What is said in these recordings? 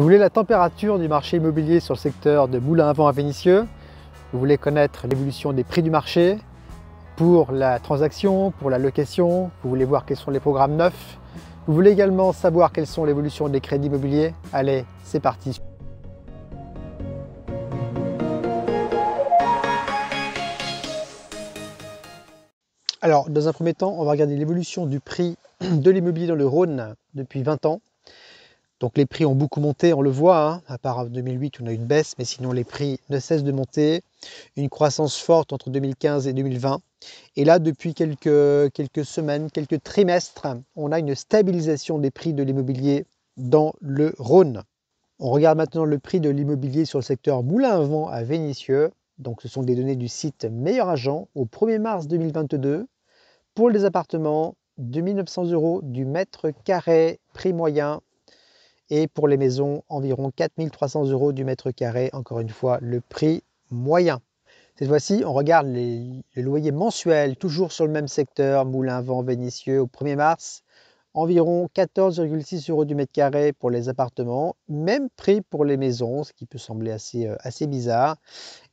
Vous voulez la température du marché immobilier sur le secteur de Moulin à Vent à Vénissieux? Vous voulez connaître l'évolution des prix du marché pour la transaction, pour la location? Vous voulez voir quels sont les programmes neufs? Vous voulez également savoir quelles sont l'évolution des crédits immobiliers? Allez, c'est parti. Alors, dans un premier temps, on va regarder l'évolution du prix de l'immobilier dans le Rhône depuis 20 ans. Donc les prix ont beaucoup monté, on le voit, hein. à part en 2008 où on a eu une baisse, mais sinon les prix ne cessent de monter. Une croissance forte entre 2015 et 2020. Et là, depuis quelques, semaines, quelques trimestres, on a une stabilisation des prix de l'immobilier dans le Rhône. On regarde maintenant le prix de l'immobilier sur le secteur Moulin à Vent à Vénissieux. Donc ce sont des données du site Meilleur Agent au 1er mars 2022. Pour les appartements, 2900 euros du mètre carré, prix moyen. Et pour les maisons, environ 4300 euros du mètre carré, encore une fois, le prix moyen. Cette fois-ci, on regarde les, loyers mensuels, toujours sur le même secteur, Moulin, Vent, Vénitieux, au 1er mars. Environ 14,6 euros du mètre carré pour les appartements. Même prix pour les maisons, ce qui peut sembler assez, euh, assez bizarre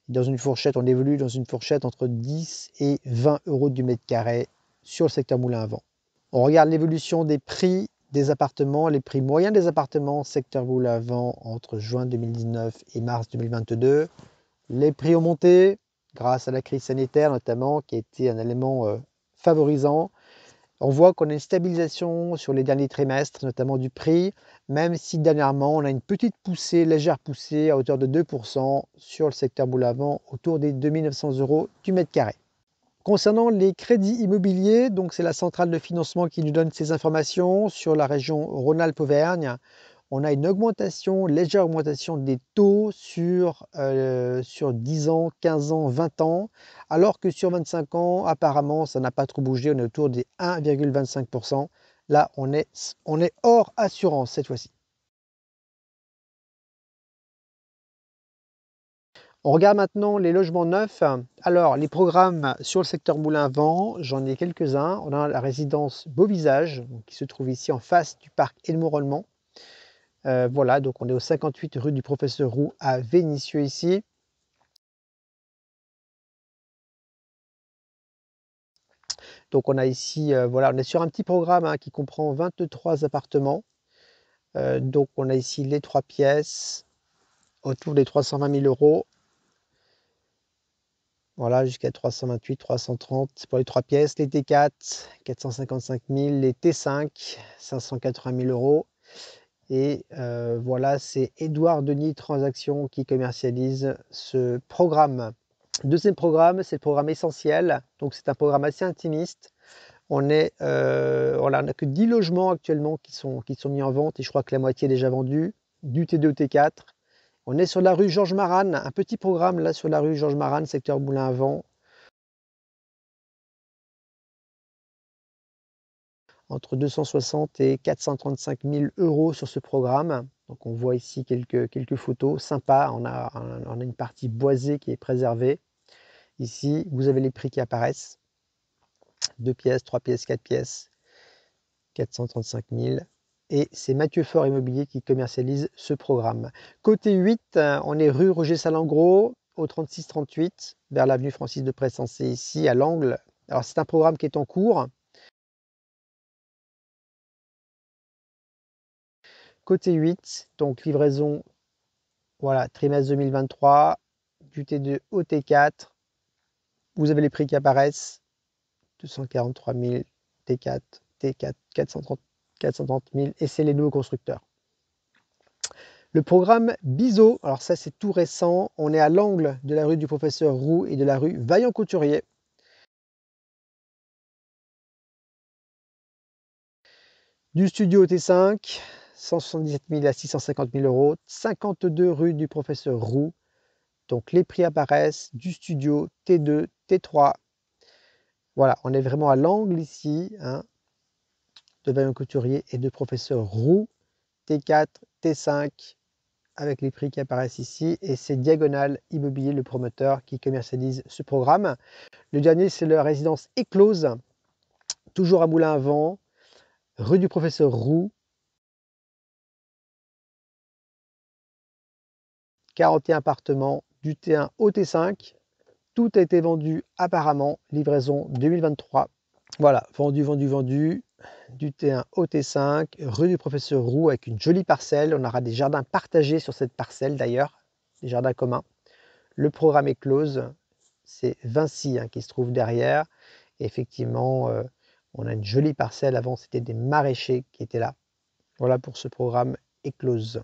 dans une fourchette, on évolue dans une fourchette entre 10 et 20 euros du mètre carré sur le secteur moulin à vent. On regarde l'évolution des prix des appartements, les prix moyens des appartements secteur vent entre juin 2019 et mars 2022. Les prix ont monté grâce à la crise sanitaire notamment qui a été un élément euh, favorisant. On voit qu'on a une stabilisation sur les derniers trimestres, notamment du prix, même si dernièrement on a une petite poussée, légère poussée à hauteur de 2% sur le secteur Boulavant, autour des 2900 euros du mètre carré. Concernant les crédits immobiliers, c'est la centrale de financement qui nous donne ces informations sur la région Rhône-Alpes-Auvergne on a une augmentation, légère augmentation des taux sur, euh, sur 10 ans, 15 ans, 20 ans, alors que sur 25 ans, apparemment, ça n'a pas trop bougé, on est autour des 1,25%. Là, on est hors assurance cette fois-ci. On regarde maintenant les logements neufs. Alors, les programmes sur le secteur Moulin-Vent, j'en ai quelques-uns. On a la résidence Beauvisage, qui se trouve ici en face du parc Edmond-Rollement. Euh, voilà, donc on est au 58 rue du Professeur Roux à Vénissieux ici. Donc on a ici, euh, voilà, on est sur un petit programme hein, qui comprend 23 appartements. Euh, donc on a ici les trois pièces autour des 320 000 euros. Voilà, jusqu'à 328, 330 pour les trois pièces. Les T4, 455 000. Les T5, 580 000 euros. Et euh, voilà, c'est Édouard Denis Transactions qui commercialise ce programme. Deuxième programme, c'est le programme essentiel. Donc c'est un programme assez intimiste. On est, euh, n'a que 10 logements actuellement qui sont, qui sont mis en vente et je crois que la moitié est déjà vendue, du T2 au T4. On est sur la rue Georges Marane, un petit programme là sur la rue Georges Marane, secteur Moulin à Vent, entre 260 et 435 000 euros sur ce programme. Donc on voit ici quelques, photos sympas. On a, on une partie boisée qui est préservée. Ici, vous avez les prix qui apparaissent. 2 pièces, 3 pièces, 4 pièces, 435 000. Et c'est Mathieu Fort Immobilier qui commercialise ce programme. Côté 8, on est rue Roger Salengro, au 36-38, vers l'avenue Francis de Pressensé, ici à l'angle. Alors c'est un programme qui est en cours. Côté 8, donc livraison, voilà, trimestre 2023, du T2 au T4. Vous avez les prix qui apparaissent. 243 000, T4, T4, 430, 430 000, et c'est les nouveaux constructeurs. Le programme BISO, alors ça c'est tout récent, on est à l'angle de la rue du professeur Roux et de la rue Vaillant-Couturier. Du studio T5, 177 000 à 650 000 euros, 52 rue du professeur Roux. Donc les prix apparaissent du studio T2, T3. Voilà, on est vraiment à l'angle ici hein, de Vaillant Couturier et de professeur Roux, T4, T5, avec les prix qui apparaissent ici. Et c'est Diagonal Immobilier, le promoteur, qui commercialise ce programme. Le dernier, c'est la résidence Éclose, toujours à Moulin Vent, rue du professeur Roux, 41 appartements du T1 au T5. Tout a été vendu apparemment, livraison 2023. Voilà, vendu, vendu, vendu, du T1 au T5, rue du professeur Roux avec une jolie parcelle. On aura des jardins partagés sur cette parcelle d'ailleurs, des jardins communs. Le programme est close, c'est Vinci hein, qui se trouve derrière. effectivement, euh, on a une jolie parcelle. Avant, c'était des maraîchers qui étaient là. Voilà pour ce programme Éclose.